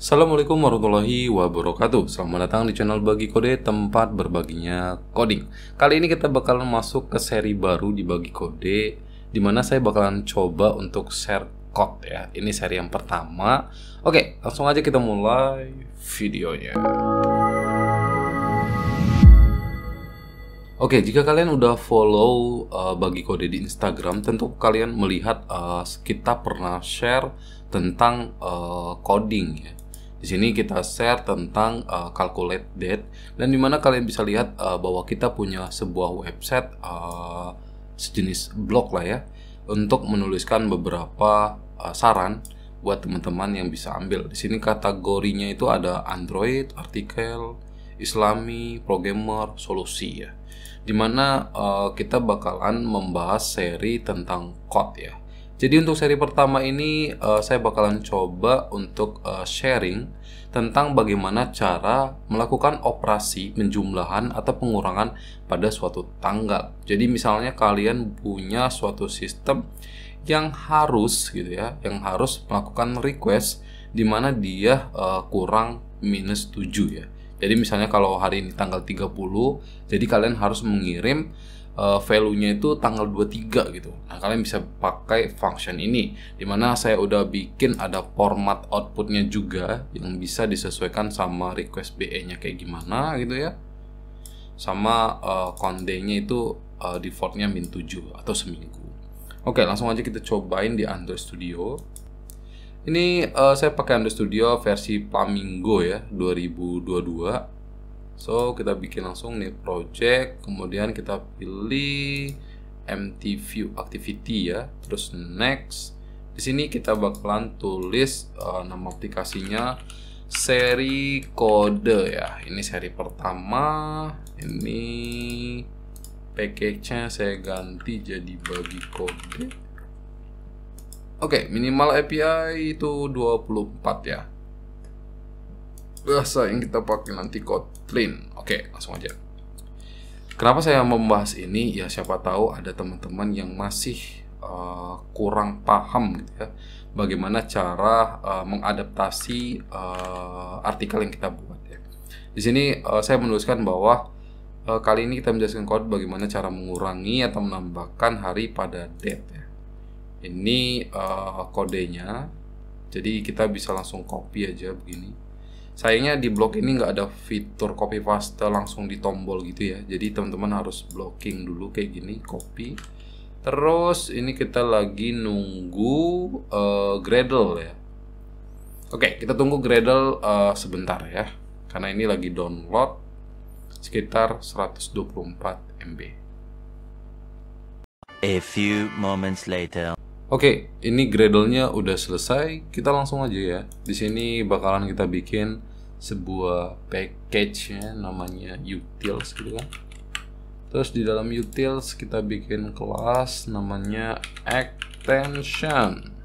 Assalamualaikum warahmatullahi wabarakatuh. Selamat datang di channel Bagi Kode Tempat berbaginya coding. Kali ini kita bakalan masuk ke seri baru di Bagi Kode Di mana saya bakalan coba untuk share code ya. Ini seri yang pertama. Oke langsung aja kita mulai videonya. Oke, jika kalian udah follow uh, bagi kode di Instagram, tentu kalian melihat uh, kita pernah share tentang uh, coding ya. Di sini kita share tentang uh, calculate date dan di mana kalian bisa lihat uh, bahwa kita punya sebuah website uh, sejenis blog lah ya untuk menuliskan beberapa uh, saran buat teman-teman yang bisa ambil. Di sini kategorinya itu ada Android, artikel, Islami, programmer, solusi ya. Di mana uh, kita bakalan membahas seri tentang code ya jadi untuk seri pertama ini uh, saya bakalan coba untuk uh, sharing tentang bagaimana cara melakukan operasi penjumlahan atau pengurangan pada suatu tanggal. Jadi misalnya kalian punya suatu sistem yang harus gitu ya, yang harus melakukan request di mana dia uh, kurang minus 7 ya. Jadi misalnya kalau hari ini tanggal 30, jadi kalian harus mengirim uh, value-nya itu tanggal 23 gitu. Nah, kalian bisa pakai function ini di mana saya udah bikin ada format outputnya juga yang bisa disesuaikan sama request BE-nya kayak gimana gitu ya. Sama uh, konde-nya itu uh, defaultnya min 7 atau seminggu. Oke, langsung aja kita cobain di Android Studio. Ini uh, saya pakai Android Studio versi Flamingo ya 2022 So kita bikin langsung nih project, kemudian kita pilih empty view activity ya, terus next. Di sini kita bakalan tulis uh, nama aplikasinya seri kode ya. Ini seri pertama. Ini package-nya saya ganti jadi bagi kode. Oke, okay, minimal API itu 24 ya bahasa yang kita pakai nanti Kotlin. Oke, langsung aja. Kenapa saya membahas ini? Ya siapa tahu ada teman-teman yang masih uh, kurang paham gitu ya, bagaimana cara uh, mengadaptasi uh, artikel yang kita buat ya. Di sini uh, saya menuliskan bahwa uh, kali ini kita menjelaskan kode bagaimana cara mengurangi atau menambahkan hari pada date ya. Ini uh, kodenya. Jadi kita bisa langsung copy aja begini sayangnya di blog ini nggak ada fitur copy paste langsung di tombol gitu ya. Jadi teman-teman harus blocking dulu kayak gini copy. Terus ini kita lagi nunggu uh, Gradle ya. Oke kita tunggu Gradle uh, sebentar ya. Karena ini lagi download sekitar 124 MB A few moments later. Oke, ini Gradle-nya udah selesai. Kita langsung aja ya. Di sini bakalan kita bikin sebuah package ya namanya utils gitu kan. Terus di dalam utils kita bikin kelas namanya extension.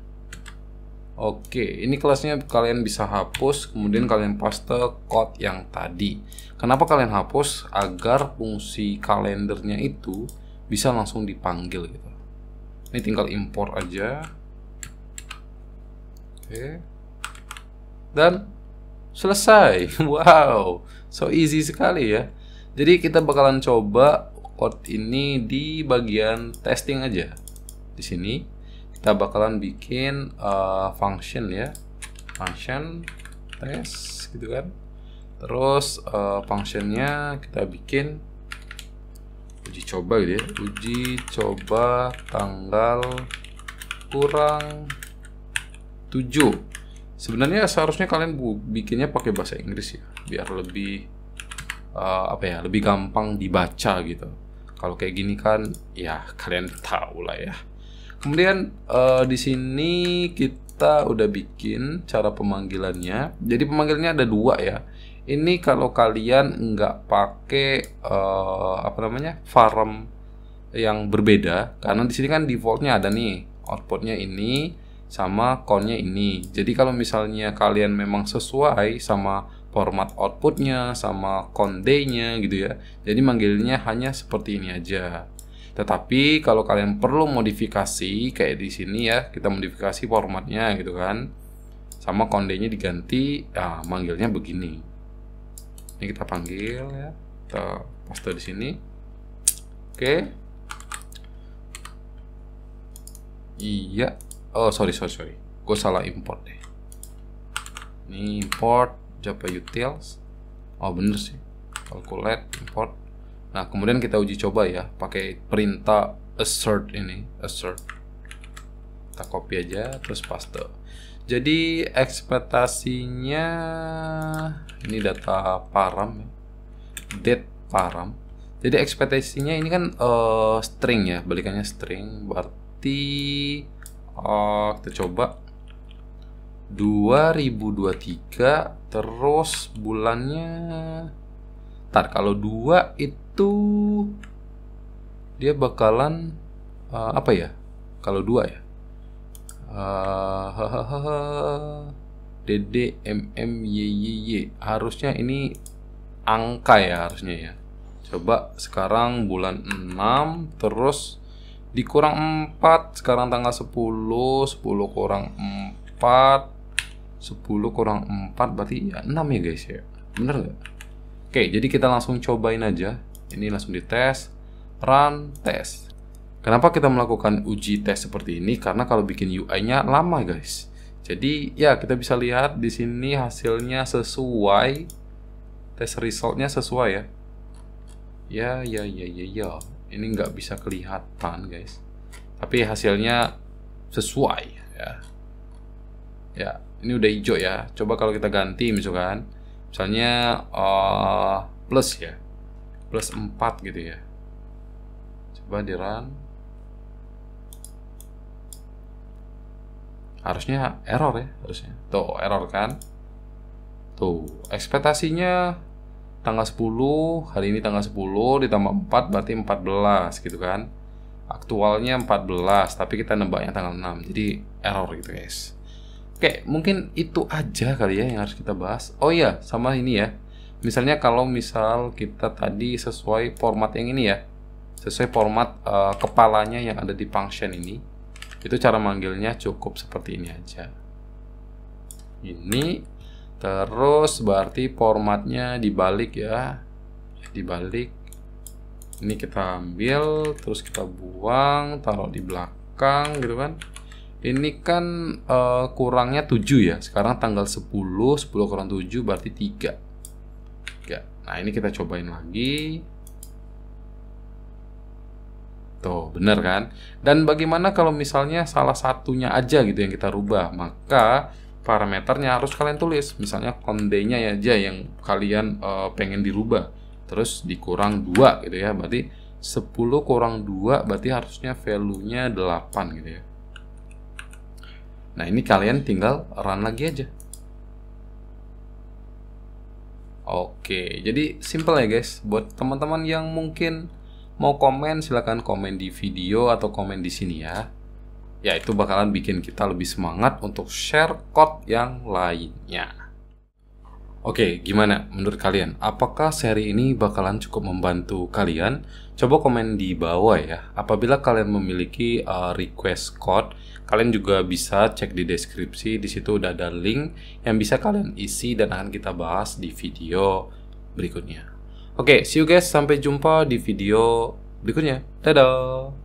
Oke ini kelasnya kalian bisa hapus kemudian kalian paste code yang tadi. Kenapa kalian hapus? Agar fungsi kalendernya itu bisa langsung dipanggil gitu. Ini tinggal import aja. Oke. Dan selesai. Wow. So easy sekali ya. Jadi kita bakalan coba code ini di bagian testing aja. Di sini kita bakalan bikin uh, function ya. Function test gitu kan. Terus uh, functionnya kita bikin uji coba gitu ya. Uji coba tanggal kurang 7 Sebenarnya seharusnya kalian bu bikinnya pakai bahasa Inggris ya, biar lebih uh, apa ya, lebih gampang dibaca gitu. Kalau kayak gini kan, ya kalian tahu lah ya. Kemudian uh, di sini kita udah bikin cara pemanggilannya. Jadi pemanggilannya ada dua ya. Ini kalau kalian nggak pakai uh, apa namanya farm yang berbeda, karena di sini kan defaultnya ada nih outputnya ini sama connya ini. Jadi kalau misalnya kalian memang sesuai sama format outputnya, sama konde-nya gitu ya. Jadi manggilnya hanya seperti ini aja. Tetapi kalau kalian perlu modifikasi kayak di sini ya, kita modifikasi formatnya gitu kan. sama kondenya diganti ya manggilnya begini ini kita panggil ya kita paste di sini oke iya oh sorry sorry sorry. Gue salah import deh. Ini import java utils. Oh bener sih. Calculate import. Nah kemudian kita uji coba ya pakai perintah assert ini assert. Kita copy aja terus paste. Jadi ekspektasinya ini data param ya. date param. Jadi ekspektasinya ini kan uh, string ya balikannya string. Berarti uh, kita coba. 2023 terus bulannya. Ntar kalau dua itu dia bakalan uh, apa ya? Kalau dua ya? Uh, DD MM YYY harusnya ini angka ya harusnya ya. Coba sekarang bulan 6 terus dikurang 4 sekarang tanggal 10 10 kurang 4 10 kurang 4 berarti ya 6 ya guys ya bener nggak oke jadi kita langsung cobain aja ini langsung dites run test Kenapa kita melakukan uji tes seperti ini? Karena kalau bikin UI-nya lama, guys. Jadi, ya kita bisa lihat di sini hasilnya sesuai tes resultnya sesuai ya. Ya, ya, ya, ya, ya. Ini nggak bisa kelihatan, guys. Tapi hasilnya sesuai ya. Ya, ini udah hijau ya. Coba kalau kita ganti misalkan, misalnya uh, plus ya, plus 4 gitu ya. Coba di run harusnya error ya harusnya tuh error kan tuh ekspektasinya tanggal 10 hari ini tanggal 10 ditambah 4 berarti 14 gitu kan? Aktualnya 14 tapi kita nembaknya tanggal 6 jadi error gitu guys. Oke mungkin itu aja kali ya yang harus kita bahas. Oh iya sama ini ya. Misalnya kalau misal kita tadi sesuai format yang ini ya sesuai format uh, kepalanya yang ada di function ini itu cara manggilnya cukup seperti ini aja. Ini terus berarti formatnya dibalik ya. Dibalik. Ini kita ambil terus kita buang taruh di belakang gitu kan. Ini kan uh, kurangnya 7 ya. Sekarang tanggal 10 10 kurang 7 berarti 3 3 nah ini kita cobain lagi. Tuh, bener kan? Dan bagaimana kalau misalnya salah satunya aja gitu yang kita rubah? Maka parameternya harus kalian tulis. Misalnya kondenya aja yang kalian uh, pengen dirubah. Terus dikurang 2 gitu ya. Berarti 10 kurang 2 berarti harusnya value-nya 8 gitu ya. Nah, ini kalian tinggal run lagi aja. Oke, jadi simple ya guys. Buat teman-teman yang mungkin Mau komen silahkan komen di video atau komen di sini ya. Ya itu bakalan bikin kita lebih semangat untuk share code yang lainnya. Oke, gimana menurut kalian? Apakah seri ini bakalan cukup membantu kalian? Coba komen di bawah ya. Apabila kalian memiliki uh, request code, kalian juga bisa cek di deskripsi. Di situ udah ada link yang bisa kalian isi dan akan kita bahas di video berikutnya. Oke, see you guys. Sampai jumpa di video berikutnya. Dadah!